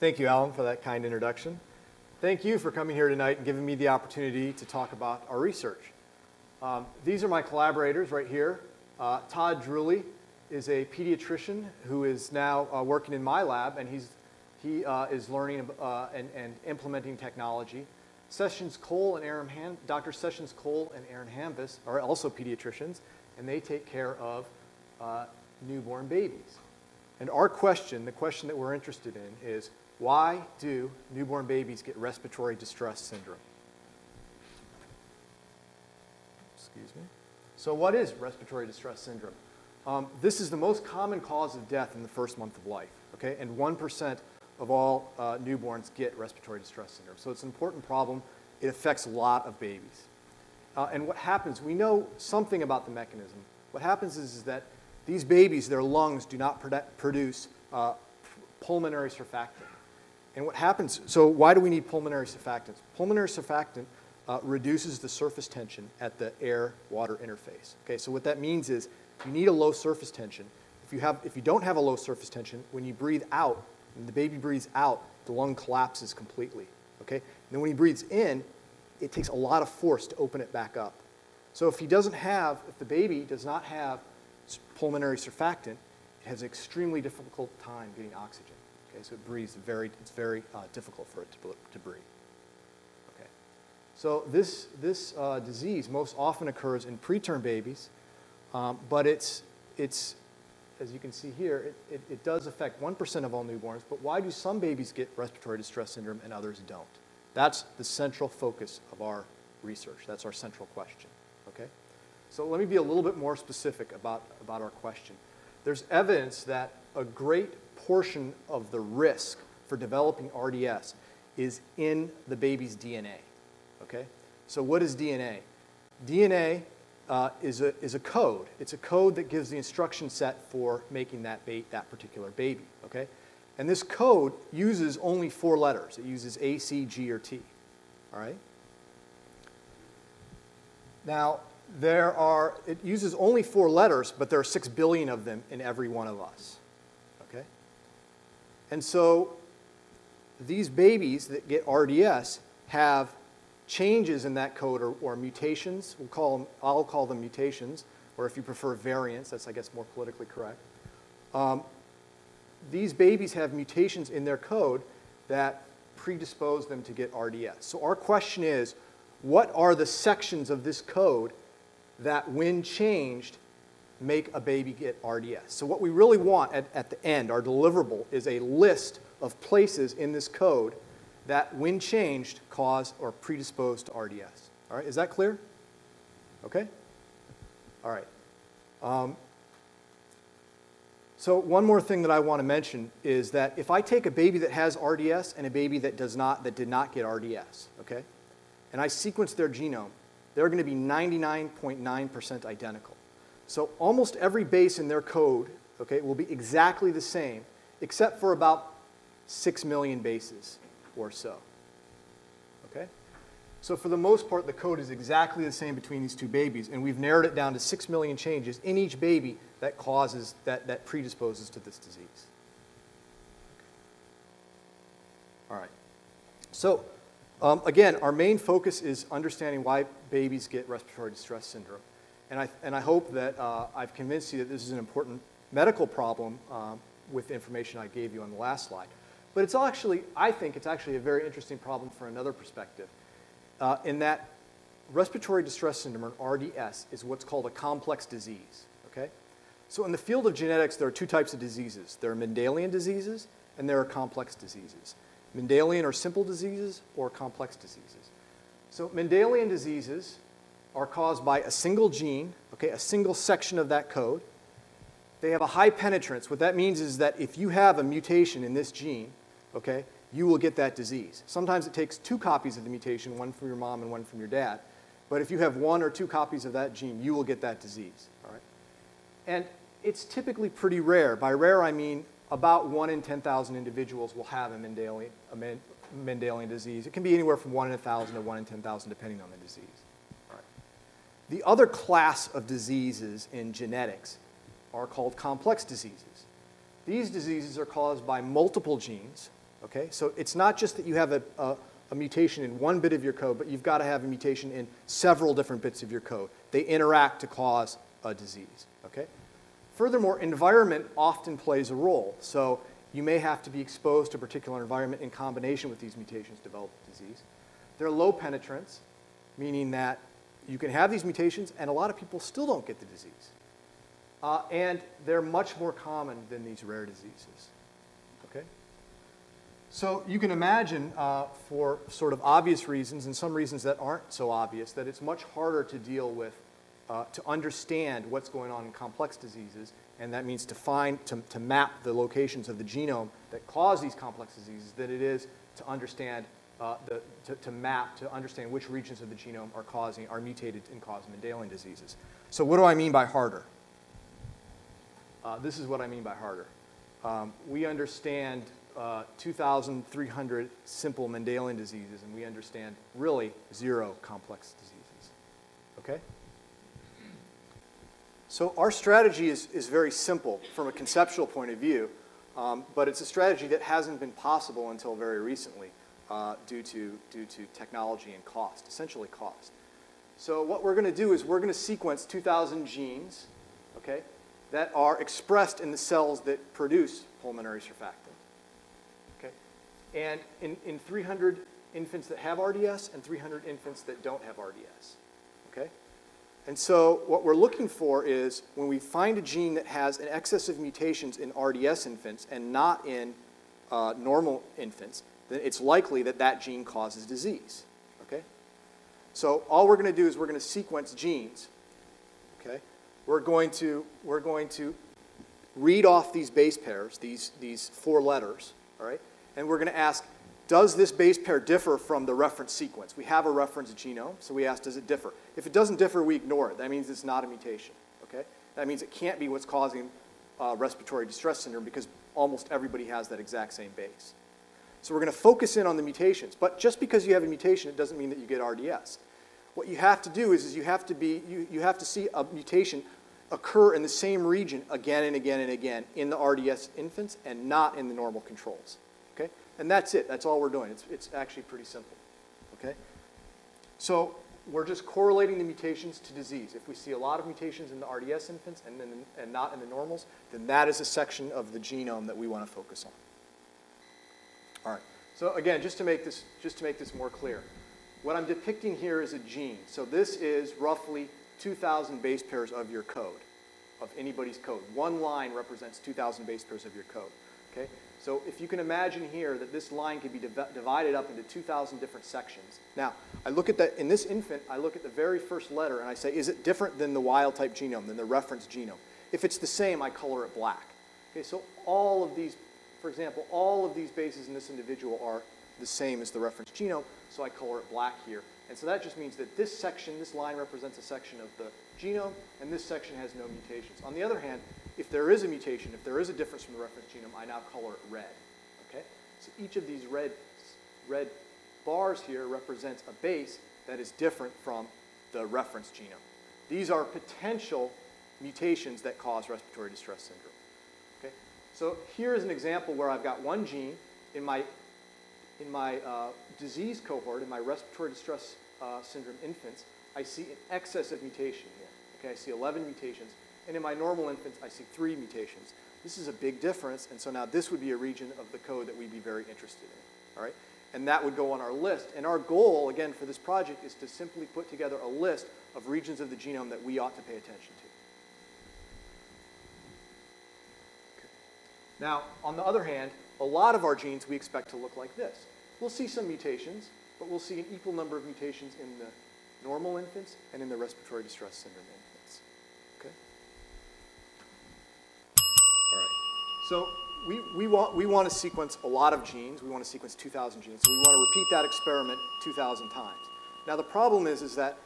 Thank you, Alan, for that kind introduction. Thank you for coming here tonight and giving me the opportunity to talk about our research. Um, these are my collaborators right here. Uh, Todd Druley is a pediatrician who is now uh, working in my lab, and he's, he uh, is learning uh, and, and, implementing technology. Sessions Cole and Aaron Han, Dr. Sessions Cole and Aaron Hamvas are also pediatricians, and they take care of uh, newborn babies. And our question, the question that we're interested in, is why do newborn babies get respiratory distress syndrome? Excuse me. So, what is respiratory distress syndrome? Um, this is the most common cause of death in the first month of life, okay? And 1% of all uh, newborns get respiratory distress syndrome. So, it's an important problem. It affects a lot of babies. Uh, and what happens, we know something about the mechanism. What happens is, is that these babies, their lungs do not produce uh, pulmonary surfactant. And what happens, so why do we need pulmonary surfactants? Pulmonary surfactant uh, reduces the surface tension at the air-water interface. Okay, so what that means is you need a low surface tension. If you, have, if you don't have a low surface tension, when you breathe out, the baby breathes out, the lung collapses completely. Okay? And then when he breathes in, it takes a lot of force to open it back up. So if he doesn't have, if the baby does not have pulmonary surfactant, it has an extremely difficult time getting oxygen. Okay, so it breathes very, it's very uh, difficult for it to, to breathe. Okay, so this, this uh, disease most often occurs in preterm babies, um, but it's, it's, as you can see here, it, it, it does affect 1% of all newborns, but why do some babies get respiratory distress syndrome and others don't? That's the central focus of our research. That's our central question, okay? So let me be a little bit more specific about, about our question. There's evidence that a great portion of the risk for developing RDS is in the baby's DNA. Okay? So, what is DNA? DNA uh, is, a, is a code. It's a code that gives the instruction set for making that, that particular baby. Okay? And this code uses only four letters. It uses A, C, G, or T. All right? Now, there are, it uses only four letters, but there are six billion of them in every one of us. And so these babies that get RDS have changes in that code or, or mutations. We'll call them, I'll call them mutations, or if you prefer variants, that's, I guess, more politically correct. Um, these babies have mutations in their code that predispose them to get RDS. So our question is, what are the sections of this code that when changed, make a baby get RDS. So what we really want at, at the end, our deliverable, is a list of places in this code that when changed cause or predispose to RDS. All right, is that clear? Okay? All right. Um, so one more thing that I want to mention is that if I take a baby that has RDS and a baby that does not, that did not get RDS, okay, and I sequence their genome, they're going to be 99.9% identical. So almost every base in their code okay, will be exactly the same, except for about 6 million bases or so. Okay? So for the most part, the code is exactly the same between these two babies, and we've narrowed it down to 6 million changes in each baby that causes, that, that predisposes to this disease. All right. So um, again, our main focus is understanding why babies get respiratory distress syndrome. And I, and I hope that uh, I've convinced you that this is an important medical problem um, with the information I gave you on the last slide. But it's actually, I think it's actually a very interesting problem for another perspective, uh, in that respiratory distress syndrome, or RDS, is what's called a complex disease. Okay? So in the field of genetics, there are two types of diseases. There are Mendelian diseases, and there are complex diseases. Mendelian are simple diseases or complex diseases. So Mendelian diseases are caused by a single gene, okay, a single section of that code. They have a high penetrance. What that means is that if you have a mutation in this gene, okay, you will get that disease. Sometimes it takes two copies of the mutation, one from your mom and one from your dad. But if you have one or two copies of that gene, you will get that disease. All right? And it's typically pretty rare. By rare, I mean about 1 in 10,000 individuals will have a Mendelian, a Mendelian disease. It can be anywhere from 1 in 1,000 to 1 in 10,000, depending on the disease. The other class of diseases in genetics are called complex diseases. These diseases are caused by multiple genes, Okay? So it's not just that you have a, a, a mutation in one bit of your code, but you've got to have a mutation in several different bits of your code. They interact to cause a disease. Okay? Furthermore, environment often plays a role. So you may have to be exposed to a particular environment in combination with these mutations to develop disease. They're low penetrance, meaning that you can have these mutations and a lot of people still don't get the disease. Uh, and they're much more common than these rare diseases. Okay? So you can imagine, uh, for sort of obvious reasons and some reasons that aren't so obvious, that it's much harder to deal with, uh, to understand what's going on in complex diseases, and that means to find, to, to map the locations of the genome that cause these complex diseases than it is to understand, uh, the, to, to map, to understand which regions of the genome are causing, are mutated and cause Mendelian diseases. So what do I mean by harder? Uh, this is what I mean by harder. Um, we understand uh, 2,300 simple Mendelian diseases, and we understand really zero complex diseases. Okay? So our strategy is, is very simple from a conceptual point of view, um, but it's a strategy that hasn't been possible until very recently uh, due, to, due to technology and cost, essentially cost. So what we're going to do is we're going to sequence 2,000 genes, okay, that are expressed in the cells that produce pulmonary surfactant. Okay? And in, in 300 infants that have RDS and 300 infants that don't have RDS. Okay? And so what we're looking for is when we find a gene that has an excess of mutations in RDS infants and not in uh, normal infants, then it's likely that that gene causes disease. Okay? So all we're going to do is we're going to sequence genes. Okay? we're going to, we're going to read off these base pairs, these, these four letters, all right? And we're going to ask, does this base pair differ from the reference sequence? We have a reference genome, so we ask, does it differ? If it doesn't differ, we ignore it. That means it's not a mutation, okay? That means it can't be what's causing uh, respiratory distress syndrome because almost everybody has that exact same base. So we're going to focus in on the mutations. But just because you have a mutation, it doesn't mean that you get RDS. What you have to do is, is you have to be you, you have to see a mutation occur in the same region again and again and again in the RDS infants and not in the normal controls. Okay? And that's it. That's all we're doing. It's, it's actually pretty simple. Okay? So we're just correlating the mutations to disease. If we see a lot of mutations in the RDS infants and, then, and not in the normals, then that is a section of the genome that we want to focus on. All right. So again, just to make this, just to make this more clear, what I'm depicting here is a gene. So this is roughly 2,000 base pairs of your code, of anybody's code. One line represents 2,000 base pairs of your code. Okay? So if you can imagine here that this line could be div divided up into 2,000 different sections. Now, I look at that, in this infant, I look at the very first letter and I say, is it different than the wild type genome, than the reference genome? If it's the same, I color it black. Okay, so all of these, for example, all of these bases in this individual are the same as the reference genome, so I color it black here. And so that just means that this section, this line represents a section of the genome, and this section has no mutations. On the other hand, if there is a mutation, if there is a difference from the reference genome, I now color it red. Okay? So each of these red, red bars here represents a base that is different from the reference genome. These are potential mutations that cause respiratory distress syndrome. So here is an example where I've got one gene in my in my uh, disease cohort, in my respiratory distress uh, syndrome infants, I see an excess of mutation here. Okay, I see 11 mutations. And in my normal infants, I see three mutations. This is a big difference, and so now this would be a region of the code that we'd be very interested in. All right? And that would go on our list. And our goal, again, for this project is to simply put together a list of regions of the genome that we ought to pay attention to. Okay. Now, on the other hand, a lot of our genes we expect to look like this. We'll see some mutations, but we'll see an equal number of mutations in the normal infants and in the respiratory distress syndrome infants. Okay? All right. So we, we, want, we want to sequence a lot of genes. We want to sequence 2,000 genes. So we want to repeat that experiment 2,000 times. Now the problem is, is that